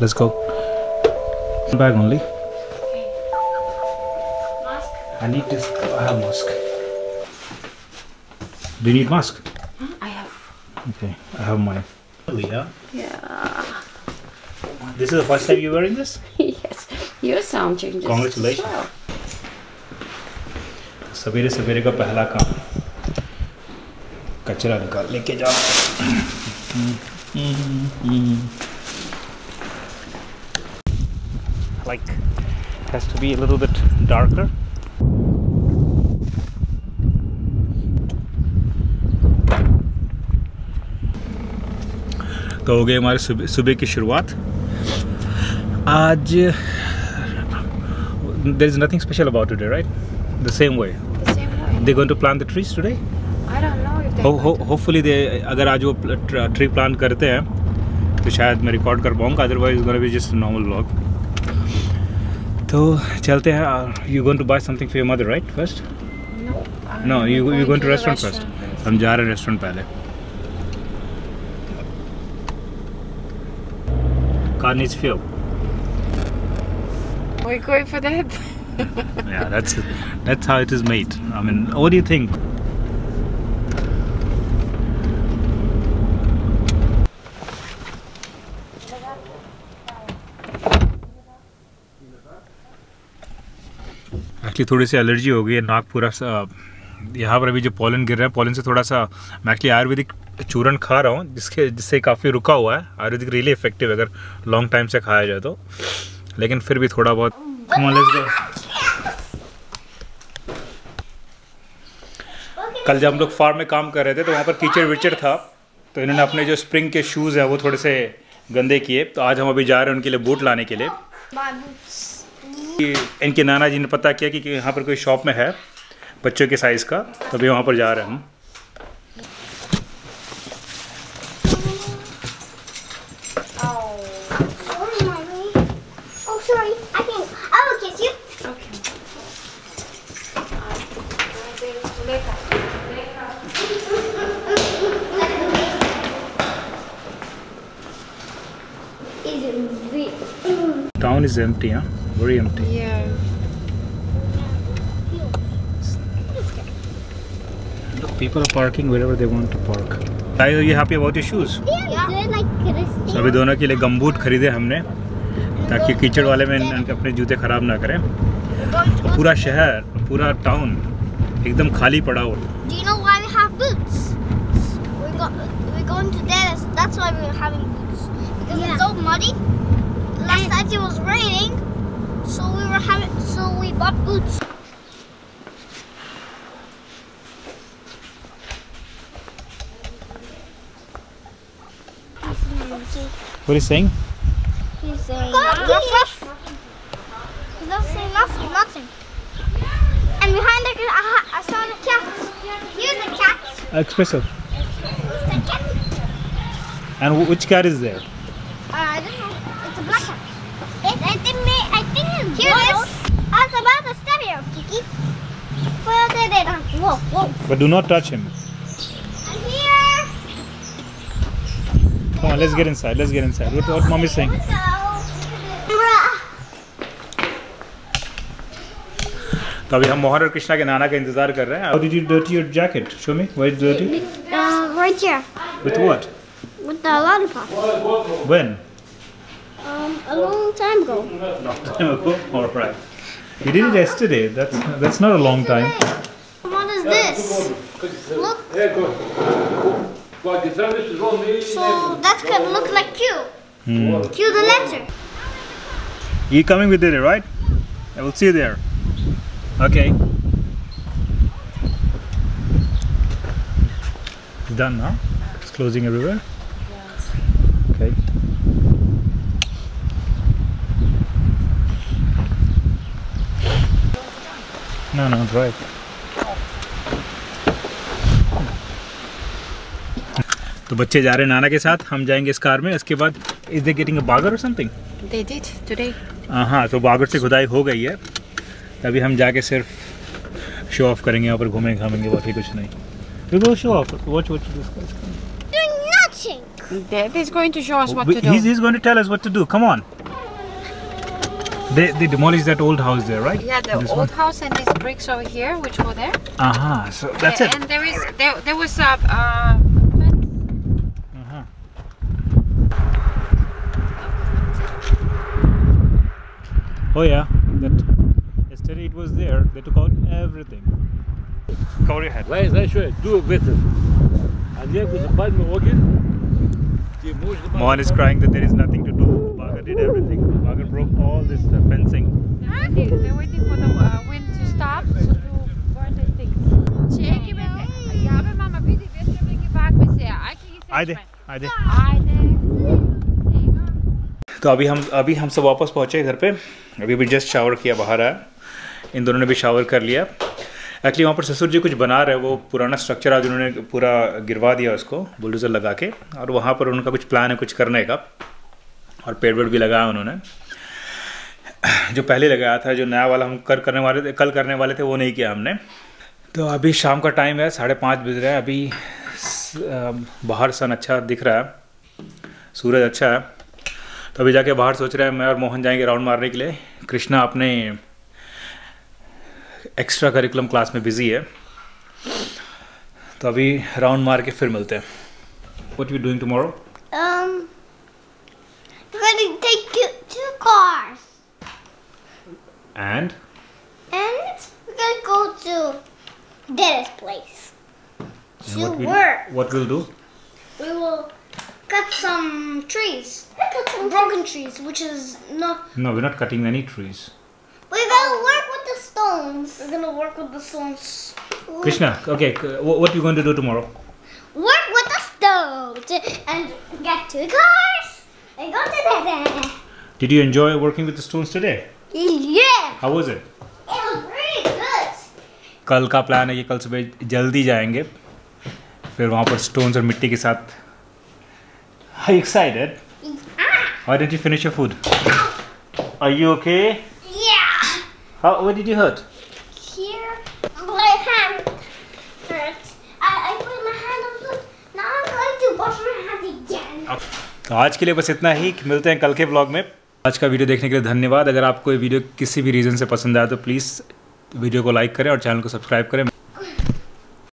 Let's go. Bag only. Mask? I need this. I have mask. Do you need mask? I have. Okay, I have mine. Yeah. Yeah. This is the first time you're wearing this? yes. Your sound changes. Congratulations. as well. सवेरे सवेरे का पहला काम कचरा निकाल लेके जाओ like has to be a little bit darker. तो हो गई हमारे सुबह की शुरुआत। आज there is nothing special about today right the same way they going to plan the trees today hopefully they अगर आज वो ट्री प्लान करते हैं तो शायद मैं रिकॉर्ड कर पाऊँगा otherwise gonna be just normal vlog तो चलते हैं you going to buy something for your mother right first No. I'm no you you going to the restaurant restaurant first हम जा रहे हैं रेस्टोरेंट पहले car needs fuel We're going for that. yeah that's that's how it is made i mean what do you think Actually थोड़ी सी allergy हो गई है, नाक पूरा सा, यहाँ पर अभी जो पॉलन गिर रहा है पॉलन से थोड़ा सा, मैं एक्चुअली आयुर्वेदिक चूरन खा रहा हूँ, जिसके, जिससे काफ़ी रुका हुआ है। आयुर्वेदिक रियली इफ़ेक्टिव अगर लॉन्ग टाइम से खाया जाए तो। लेकिन फिर भी थोड़ा बहुत. कल जब हम लोग फार्म में काम कर रहे थे तो वहाँ पर कीचड़ विचड़ था। तो इन्होंने अपने जो स्प्रिंग के शूज़ हैं, वो थोड़े से गंदे किए। तो आज हम अभी जा रहे हैं उनके लिए बूट लाने के लिए। इनके नाना जी ने पता किया कि यहाँ पर कोई शॉप में है बच्चों के साइज़ का तभी वहाँ पर जा रहे हम। Town is empty, huh? हाँ very empty Yeah. people are parking wherever they want to park Guys, are you happy about your shoes Yeah. It like. तो अभी दोनों के लिए गमबूट खरीदे हमने ताकि कीचड़ वाले में इनके अपने जूते ख़राब ना करें पूरा शहर पूरा टाउन एकदम खाली पड़ा हुआ Do you know why we have boots? We're, go- we're going to Dallas. That's why we're having boots. Because yeah. it's so muddy. Last night it was raining, so we were having. So we bought boots. What are you saying? He's saying nothing. He's not saying nothing. Nothing. And behind the I, I saw the cat. Here's the cat. Expressive. Here's the cat. And which cat is there? Uh, I don't know. It's a black cat. It, I think may, I think it's Here it is. I was about to step here, Kiki. Well, they did. Whoa, whoa. But do not touch him. I'm here. Come on, let's get inside. Let's get inside. What, what mom is saying? तो अभी हम मोहन और कृष्णा के नाना का इंतजार कर रहे हैं How did you dirty your jacket? Show me. Why is it dirty? Uh, right here. With what? With the lollipop. When? Um, a long time ago. Long time ago. All right. You did it yesterday. That's that's not a long time. What is this? Look. So that could look like Q. Hmm. Q the letter. You coming with it, right? I will see you there. Okay. It's done now. It's closing everywhere. Okay. No, no, right. तो बच्चे जा रहे हैं नाना के साथ हम जाएँगे इस कार में इसके बाद इज़ दे गेटिंग अ बागर और समथिंग They did today. हाँ तो बागड़ से खुदाई हो गई है तभी हम जाके सिर्फ़ शो ऑफ़ करेंगे यहाँ पर घूमेंगे घामेंगे बाकी कुछ नहीं we will show off what what this Doing nothing. Dad is going to show us what We- to do. He's, he's going to tell us what to do. Come on. They, they demolished that old house there, right? Yeah, the this old one? house and these bricks over here, which were there. Uh -huh, so that's yeah, it. And there is there there was a. Uh, uh -huh. Oh yeah, that yesterday it was there. They took out everything. Cover your head. Mohan is crying that there is nothing Eigentlich ist Haydi, haydi. तो अभी हम अभी हम सब वापस पहुँचे घर पे। अभी भी जस्ट शावर किया बाहर आया। इन दोनों ने भी शावर कर लिया। एक्चुअली वहाँ पर ससुर जी कुछ बना रहे वो पुराना स्ट्रक्चर आज उन्होंने पूरा गिरवा दिया उसको बुलडोजर लगा के। और वहाँ पर उनका कुछ प्लान है कुछ करने का। और पेड़ वेड़ भी लगाया उन्होंने। जो पहले लगाया था जो नया वाला हम कर करने वाले थे कल करने वाले थे वो नहीं किया हमने। तो अभी शाम का टाइम है साढ़े पाँच बज रहे हैं। अभी बाहर सन अच्छा दिख रहा है सूरज अच्छा है तो अभी जाके बाहर सोच रहे हैं मैं और मोहन जाएँगे राउंड मारने के लिए। कृष्णा अपने एक्स्ट्रा करिकुलम क्लास में बिज़ी है। तो अभी राउंड मार के फिर मिलते हैं। What you doing tomorrow Um, gonna take two, two cars, and and we're gonna go to Dennis' place. to work. what will do We will cut some trees, cut some broken trees, which is not. no we're not cutting any trees We're gonna work with the stones. We're gonna work with the stones. krishna okay c- wh- what you going to do tomorrow Work with the stones and get two cars and go to Dennis. did you enjoy working with the stones today Yeah, how was it it was really good. कल का plan है कि कल सुबह जल्दी जाएंगे फिर वहाँ पर स्टोन्स और मिट्टी के साथ Are you excited? Ah, Why didn't you finish your food? Are you okay? yeah. How, where did you hurt? Here, my hand hurts. I, I put my hand on foot. Now I'm going to wash my hands again. तो आज के लिए बस इतना ही मिलते हैं कल के ब्लॉग में आज का वीडियो देखने के लिए धन्यवाद अगर आपको ये वीडियो किसी भी रीज़न से पसंद आया तो प्लीज़ वीडियो को लाइक करें और चैनल को सब्सक्राइब करें